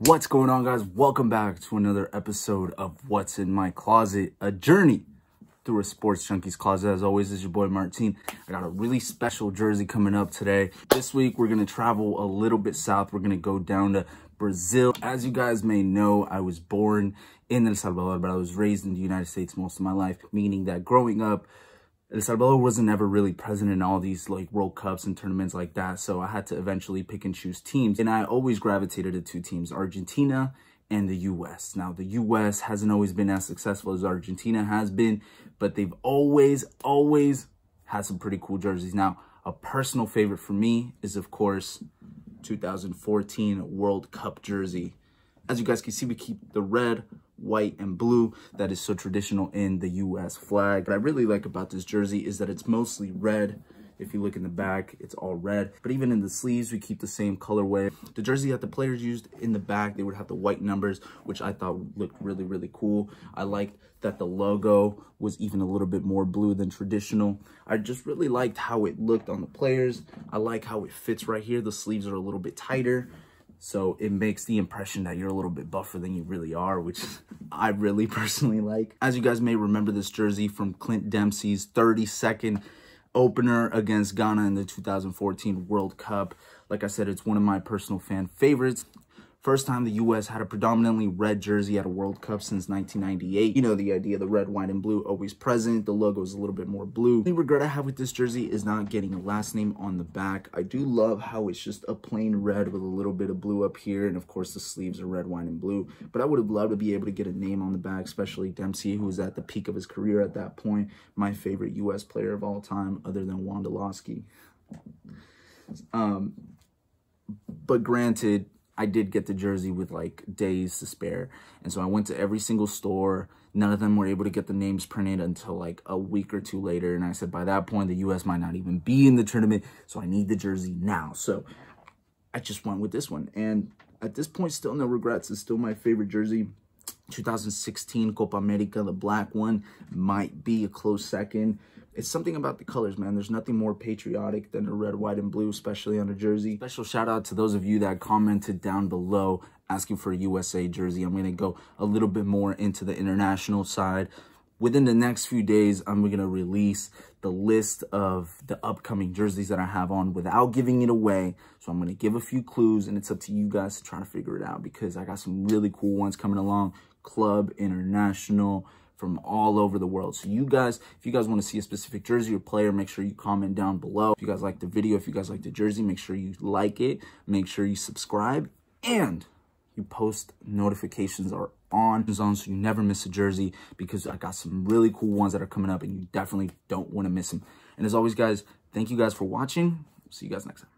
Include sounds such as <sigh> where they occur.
What's going on, guys? Welcome back to another episode of What's in My Closet, a journey through a sports junkie's closet. As always, is your boy Martin. I got a really special jersey coming up today. This week, we're going to travel a little bit south. We're going to go down to Brazil. As you guys may know, I was born in El Salvador, but I was raised in the United States most of my life, meaning that growing up, El Salvador wasn't ever really present in all these like World Cups and tournaments like that. So I had to eventually pick and choose teams. And I always gravitated to two teams, Argentina and the US. Now, the US hasn't always been as successful as Argentina has been, but they've always, always had some pretty cool jerseys. Now, a personal favorite for me is, of course, 2014 World Cup jersey. As you guys can see, we keep the red, white and blue that is so traditional in the US flag. What I really like about this jersey is that it's mostly red. If you look in the back, it's all red. But even in the sleeves, we keep the same colorway. The jersey that the players used in the back, they would have the white numbers, which I thought looked really, really cool. I liked that the logo was even a little bit more blue than traditional. I just really liked how it looked on the players. I like how it fits right here. The sleeves are a little bit tighter. So it makes the impression that you're a little bit buffer than you really are, which <laughs> I really personally like. As you guys may remember this jersey from Clint Dempsey's 32nd opener against Ghana in the 2014 World Cup. Like I said, it's one of my personal fan favorites. First time the U.S. had a predominantly red jersey at a World Cup since 1998. You know the idea, of the red, white, and blue always present. The logo is a little bit more blue. The regret I have with this jersey is not getting a last name on the back. I do love how it's just a plain red with a little bit of blue up here. And of course, the sleeves are red, white, and blue. But I would have loved to be able to get a name on the back, especially Dempsey, who was at the peak of his career at that point. My favorite U.S. player of all time, other than Wondolowski. Um, but granted, I did get the jersey with like days to spare. And so I went to every single store. None of them were able to get the names printed until like a week or two later. And I said, by that point, the U.S. might not even be in the tournament. So I need the jersey now. So I just went with this one. And at this point, still no regrets. It's still my favorite jersey. 2016 Copa America, the black one, might be a close second. It's something about the colors, man. There's nothing more patriotic than a red, white, and blue, especially on a jersey. Special shout out to those of you that commented down below asking for a USA jersey. I'm going to go a little bit more into the international side. Within the next few days, I'm going to release the list of the upcoming jerseys that I have on without giving it away. So I'm going to give a few clues, and it's up to you guys to try to figure it out because I got some really cool ones coming along. Club, International, from all over the world. So you guys, if you guys want to see a specific jersey or player, make sure you comment down below. If you guys like the video, if you guys like the jersey, make sure you like it. Make sure you subscribe and you post notifications are on so you never miss a jersey because I got some really cool ones that are coming up and you definitely don't want to miss them. And as always, guys, thank you guys for watching. See you guys next time.